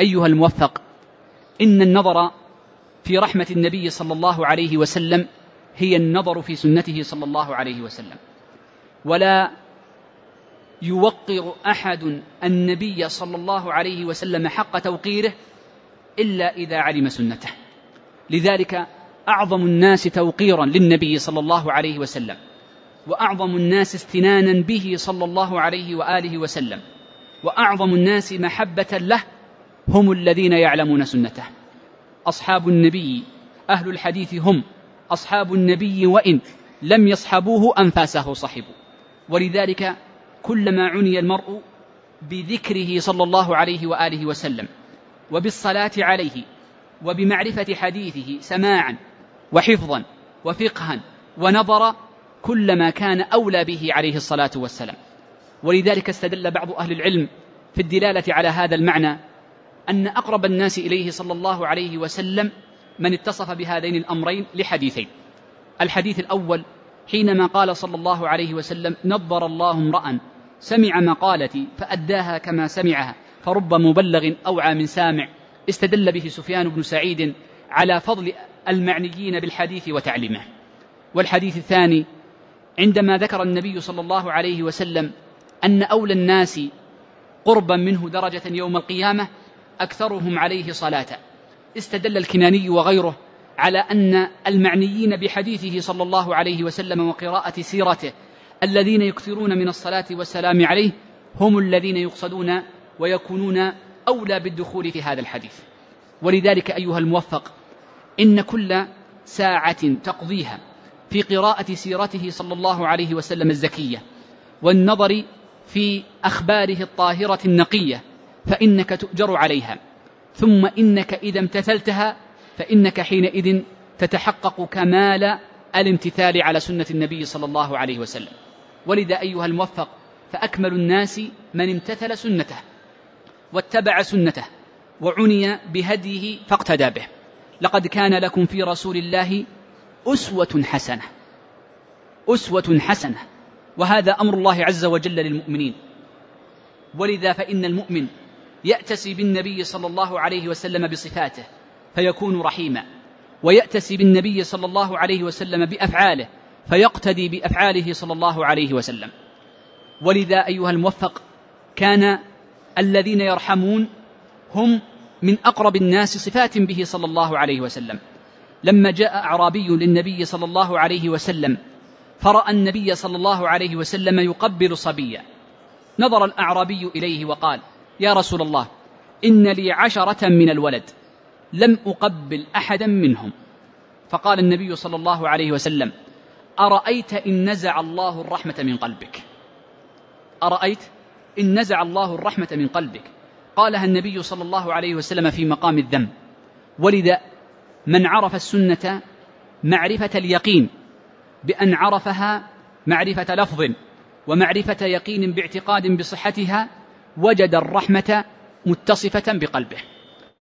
أيها الموفق إن النظر في رحمة النبي صلى الله عليه وسلم هي النظر في سنته صلى الله عليه وسلم. ولا يوقر أحد النبي صلى الله عليه وسلم حق توقيره إلا إذا علم سنته. لذلك أعظم الناس توقيرا للنبي صلى الله عليه وسلم وأعظم الناس استنانا به صلى الله عليه وآله وسلم وأعظم الناس محبة له هم الذين يعلمون سنته. أصحاب النبي أهل الحديث هم. أصحاب النبي وإن لم يصحبوه أنفاسه صحبوا. ولذلك كلما عني المرء بذكره صلى الله عليه وآله وسلم وبالصلاة عليه وبمعرفة حديثه سماعا وحفظا وفقها ونظرا كلما كان أولى به عليه الصلاة والسلام. ولذلك استدل بعض أهل العلم في الدلالة على هذا المعنى أن أقرب الناس إليه صلى الله عليه وسلم من اتصف بهذين الأمرين لحديثين. الحديث الأول حينما قال صلى الله عليه وسلم نظر الله امرأ سمع مقالتي فأداها كما سمعها فرب مبلغ أوعى من سامع استدل به سفيان بن سعيد على فضل المعنيين بالحديث وتعليمه. والحديث الثاني عندما ذكر النبي صلى الله عليه وسلم أن أولى الناس قربا منه درجة يوم القيامة أكثرهم عليه صلاة. استدل الكناني وغيره على أن المعنيين بحديثه صلى الله عليه وسلم وقراءة سيرته الذين يكثرون من الصلاة والسلام عليه هم الذين يقصدون ويكونون أولى بالدخول في هذا الحديث. ولذلك أيها الموفق إن كل ساعة تقضيها في قراءة سيرته صلى الله عليه وسلم الزكية والنظر في أخباره الطاهرة النقية فإنك تؤجر عليها. ثم إنك إذا امتثلتها فإنك حينئذ تتحقق كمال الامتثال على سنة النبي صلى الله عليه وسلم. ولذا أيها الموفق فأكمل الناس من امتثل سنته واتبع سنته وعني بهديه فاقتدى به. لقد كان لكم في رسول الله أسوة حسنة. أسوة حسنة. وهذا أمر الله عز وجل للمؤمنين. ولذا فإن المؤمن يأتسي بالنبي صلى الله عليه وسلم بصفاته فيكون رحيما. ويأتسي بالنبي صلى الله عليه وسلم بأفعاله فيقتدي بأفعاله صلى الله عليه وسلم. ولذا أيها الموفق كان الذين يرحمون هم من أقرب الناس صفات به صلى الله عليه وسلم. لما جاء أعرابي للنبي صلى الله عليه وسلم فرأى النبي صلى الله عليه وسلم يقبل صبيا. نظر الأعرابي إليه وقال يا رسول الله إن لي عشرة من الولد لم أقبل أحدا منهم. فقال النبي صلى الله عليه وسلم أرأيت إن نزع الله الرحمة من قلبك؟ أرأيت إن نزع الله الرحمة من قلبك؟ قالها النبي صلى الله عليه وسلم في مقام الذم. ولذا من عرف السنة معرفة اليقين بأن عرفها معرفة لفظ ومعرفة يقين باعتقاد بصحتها وجد الرحمة متصفة بقلبه.